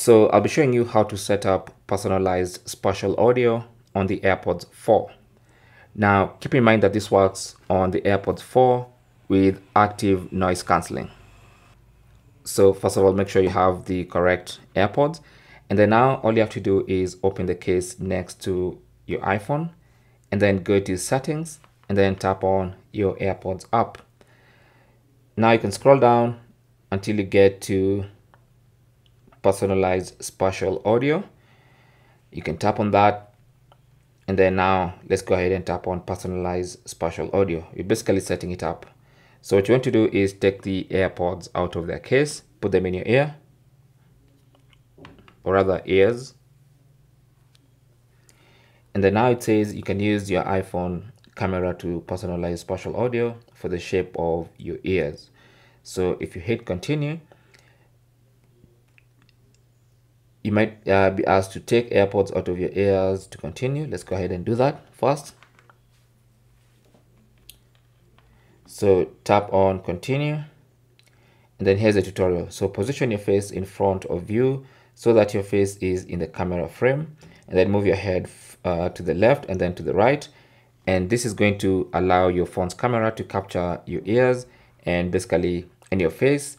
So I'll be showing you how to set up personalized spatial audio on the AirPods 4. Now keep in mind that this works on the AirPods 4 with active noise cancelling. So first of all, make sure you have the correct AirPods. And then now all you have to do is open the case next to your iPhone and then go to settings and then tap on your AirPods app. Now you can scroll down until you get to personalized spatial audio. You can tap on that and then now let's go ahead and tap on personalized spatial audio. You're basically setting it up. So what you want to do is take the AirPods out of their case, put them in your ear, or rather ears. And then now it says you can use your iPhone camera to personalize spatial audio for the shape of your ears. So if you hit continue, you might uh, be asked to take AirPods out of your ears to continue. Let's go ahead and do that first. So tap on continue and then here's a tutorial. So position your face in front of you so that your face is in the camera frame and then move your head uh, to the left and then to the right. And this is going to allow your phone's camera to capture your ears and basically in your face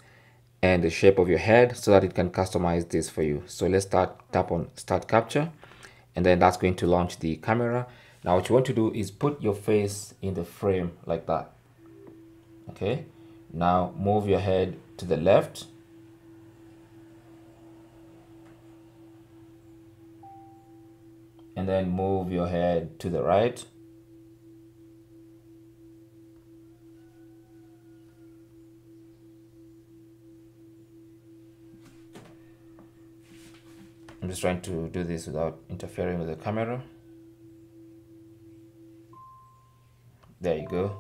and the shape of your head so that it can customize this for you. So let's start tap on start capture and then that's going to launch the camera. Now what you want to do is put your face in the frame like that. Okay. Now move your head to the left. And then move your head to the right. I'm just trying to do this without interfering with the camera. There you go.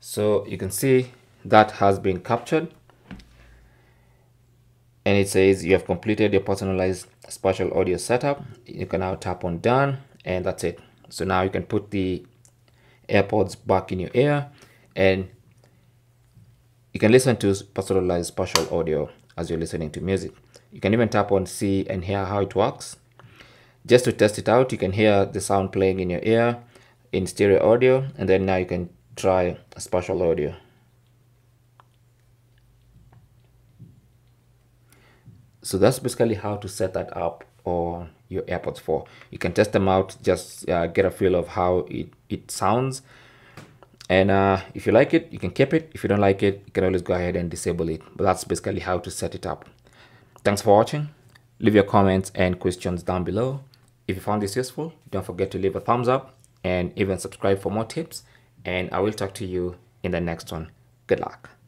So you can see that has been captured. And it says you have completed your personalized spatial audio setup. You can now tap on done and that's it. So now you can put the AirPods back in your ear and you can listen to personalized spatial audio as you're listening to music. You can even tap on see and hear how it works. Just to test it out, you can hear the sound playing in your ear in stereo audio, and then now you can try spatial audio. So that's basically how to set that up on your AirPods 4. You can test them out, just uh, get a feel of how it, it sounds. And uh, if you like it, you can keep it. If you don't like it, you can always go ahead and disable it. But that's basically how to set it up. Thanks for watching. Leave your comments and questions down below. If you found this useful, don't forget to leave a thumbs up and even subscribe for more tips. And I will talk to you in the next one. Good luck.